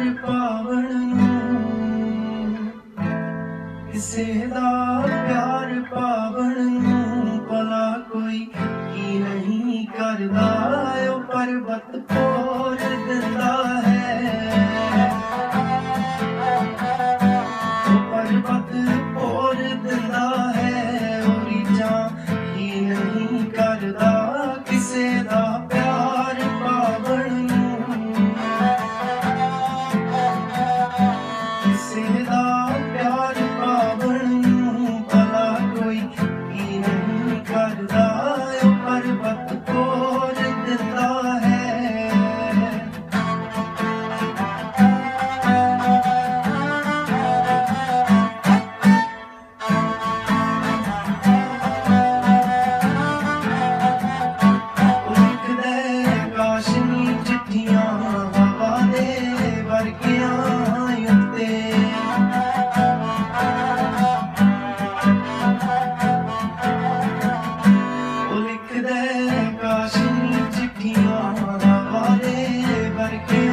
ਹਰ ਪਾਵਣ ਨੂੰ। ਕਿਸੇ ਦਾ ਪਿਆਰ ਪਾਵਣ ਨੂੰ ਭਲਾ ਕੋਈ ਕੀ ਨਹੀਂ ਕਰਦਾ। ਉਹ ਪਰਬਤ ਪੋਰ ਦਿੰਦਾ ਹੈ। ਪਰਬਤ ਪੋਰ ਦਿੰਦਾ gotta.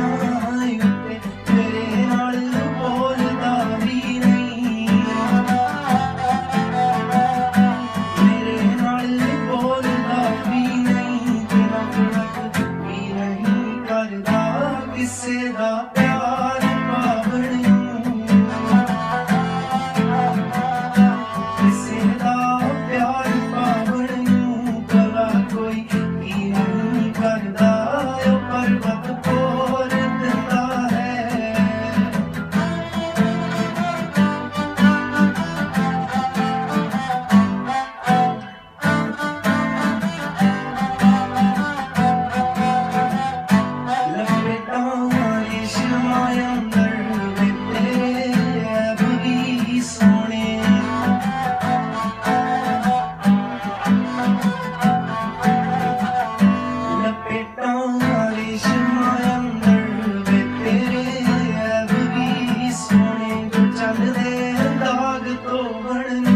my own ਤੋਂ ਬਣ